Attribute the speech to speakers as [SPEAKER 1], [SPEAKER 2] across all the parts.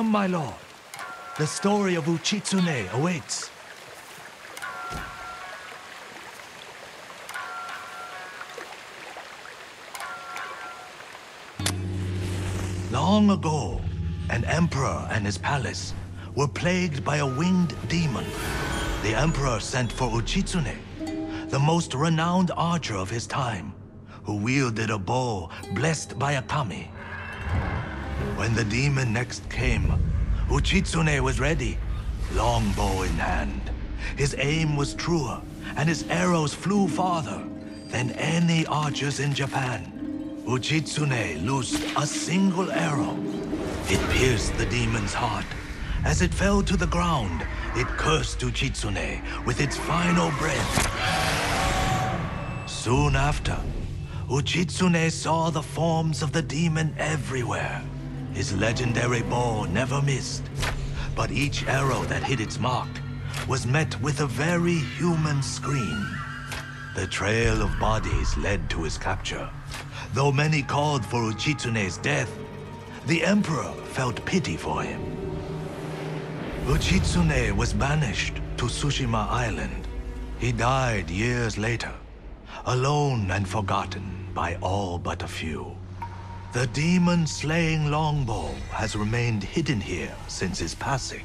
[SPEAKER 1] Come, my lord. The story of Uchitsune awaits. Long ago, an emperor and his palace were plagued by a winged demon. The emperor sent for Uchitsune, the most renowned archer of his time, who wielded a bow blessed by a kami. When the demon next came, Uchitsune was ready, longbow in hand. His aim was truer, and his arrows flew farther than any archers in Japan. Uchitsune loosed a single arrow. It pierced the demon's heart. As it fell to the ground, it cursed Uchitsune with its final breath. Soon after, Uchitsune saw the forms of the demon everywhere. His legendary bow never missed, but each arrow that hit its mark was met with a very human scream. The trail of bodies led to his capture. Though many called for Uchitsune's death, the Emperor felt pity for him. Uchitsune was banished to Tsushima Island. He died years later, alone and forgotten by all but a few. The demon-slaying longbow has remained hidden here since his passing.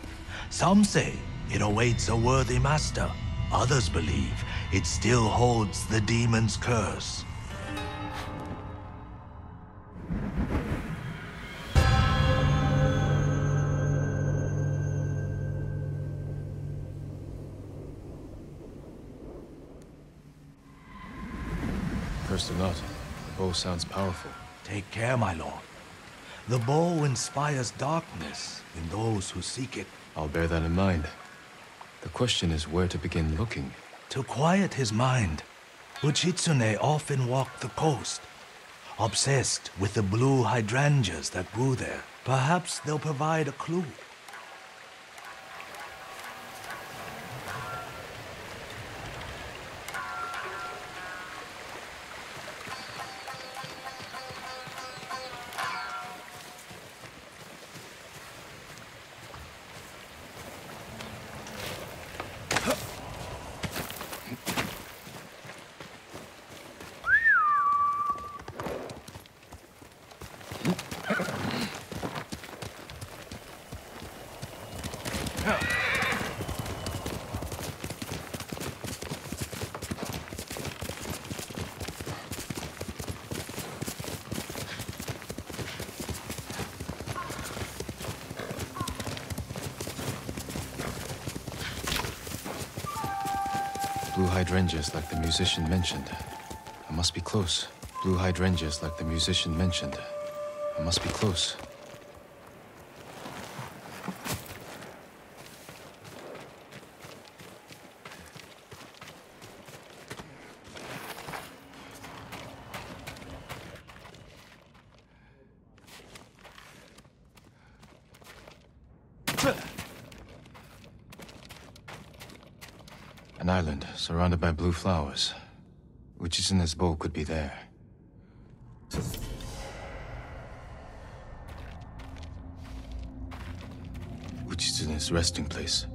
[SPEAKER 1] Some say it awaits a worthy master. Others believe it still holds the demon's curse.
[SPEAKER 2] First or not, the bow sounds powerful.
[SPEAKER 1] Take care, my lord. The bow inspires darkness in those who seek it.
[SPEAKER 2] I'll bear that in mind. The question is where to begin looking.
[SPEAKER 1] To quiet his mind, Uchitsune often walked the coast, obsessed with the blue hydrangeas that grew there. Perhaps they'll provide a clue.
[SPEAKER 2] Blue hydrangeas like the musician mentioned. I must be close. Blue hydrangeas like the musician mentioned. I must be close. An island surrounded by blue flowers. Uchitsune's bow could be there. Uchitsune's resting place.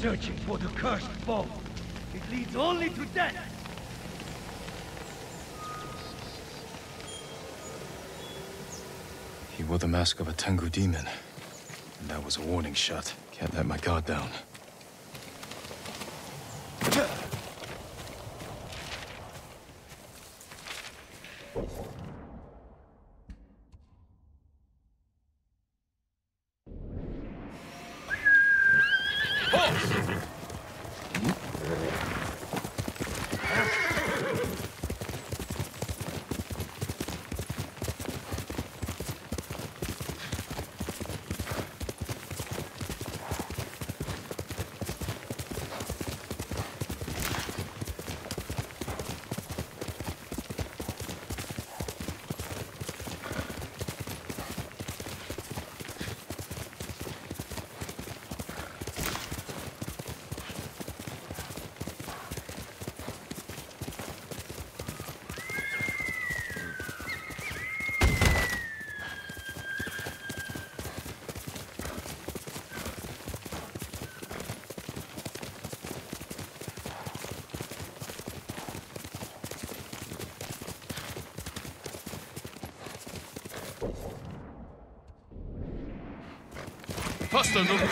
[SPEAKER 3] Searching for the cursed bow. It leads only to death.
[SPEAKER 2] He wore the mask of a Tengu demon. And that was a warning shot. Can't let my guard down.
[SPEAKER 4] Faster, Nobu.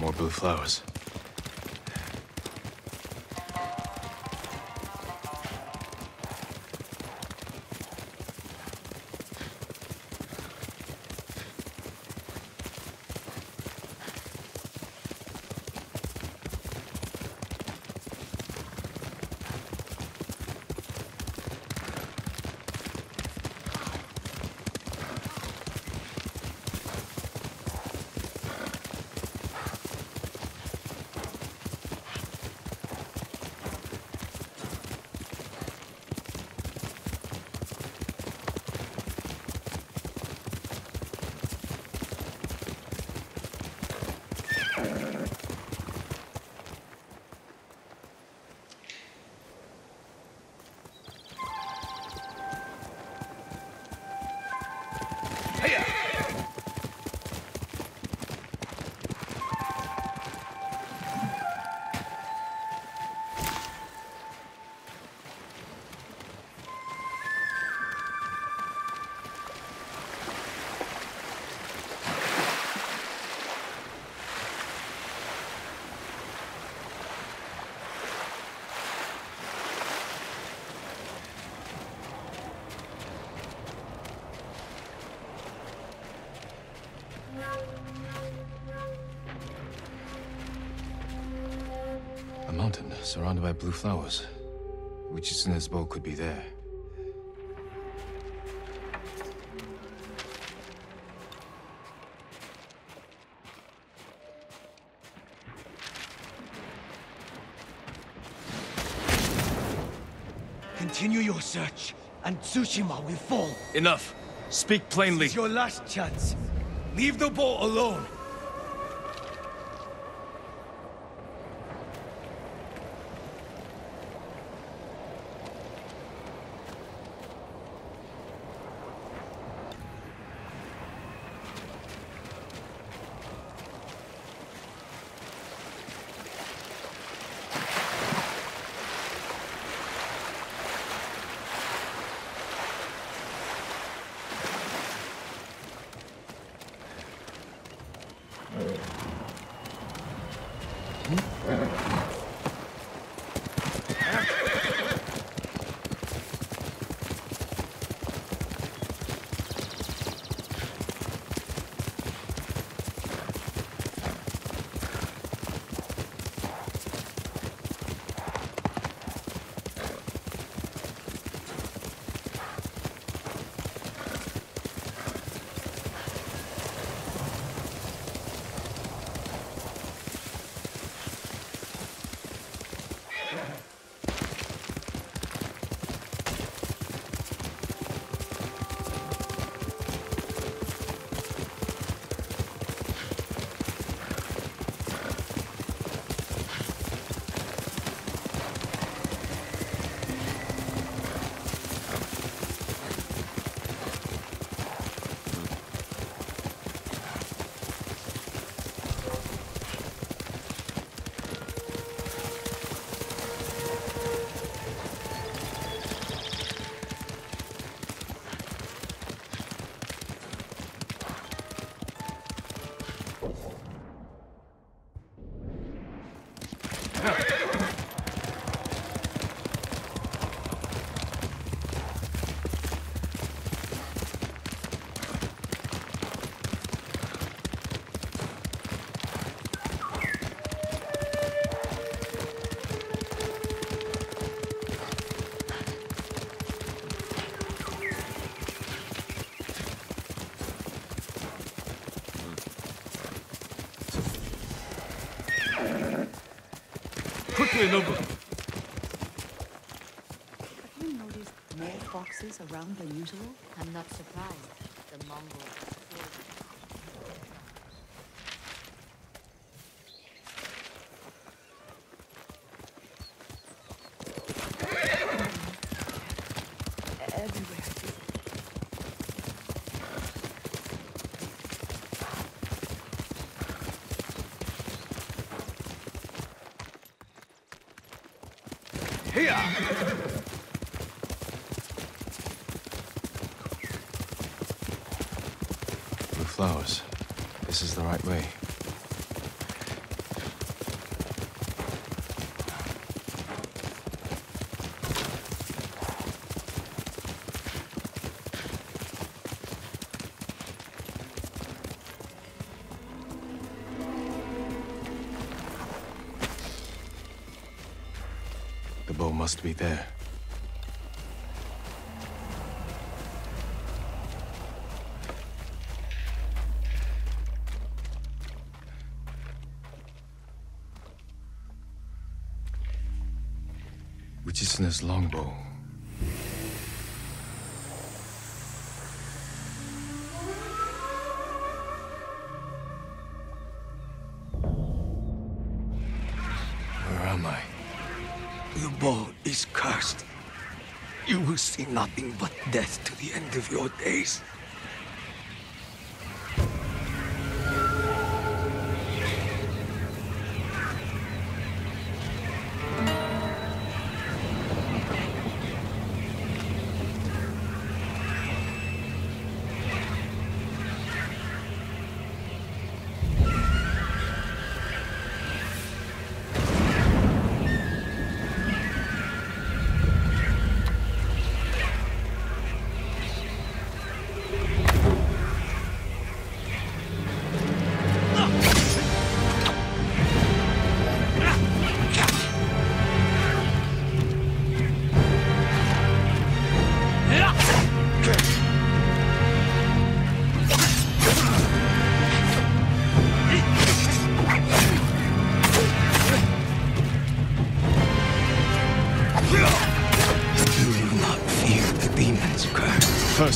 [SPEAKER 2] More blue flowers. Surrounded by blue flowers. Uchitsune's bow could be there.
[SPEAKER 3] Continue your search, and Tsushima will fall.
[SPEAKER 4] Enough. Speak plainly.
[SPEAKER 3] It's your last chance. Leave the boat alone.
[SPEAKER 4] Quickly, Nobu.
[SPEAKER 5] Have you noticed more foxes around than usual?
[SPEAKER 6] I'm not surprised. The Mongols.
[SPEAKER 2] Blue flowers. This is the right way. Be there. Uchitsune's longbow.
[SPEAKER 7] Cursed. You will see nothing but death to the end of your days.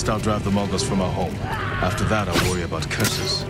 [SPEAKER 2] I'll drive the Mongols from our home. After that, I'll worry about curses.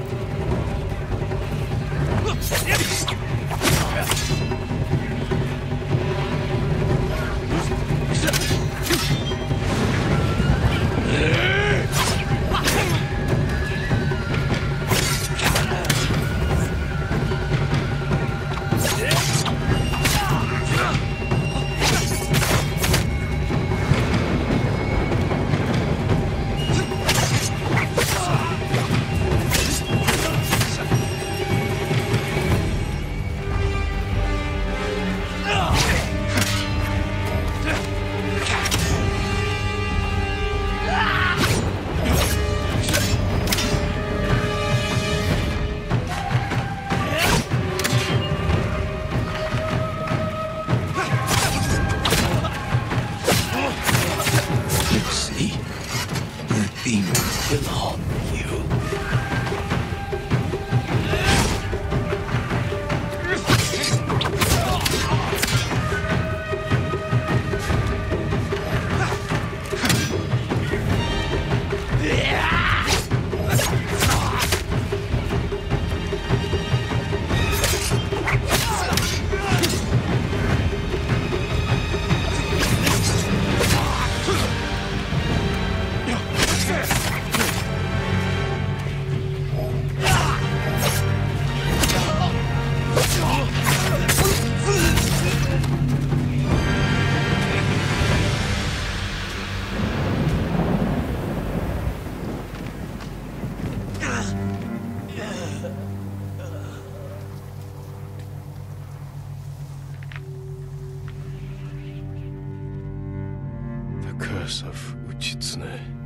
[SPEAKER 7] The curse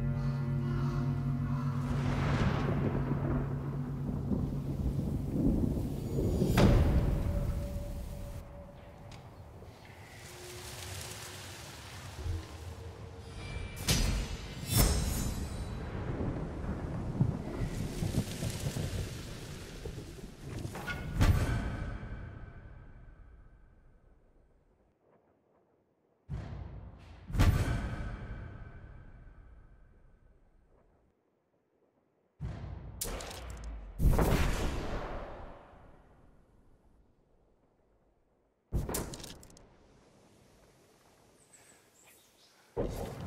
[SPEAKER 7] you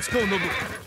[SPEAKER 2] 待ちかおの